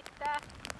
った。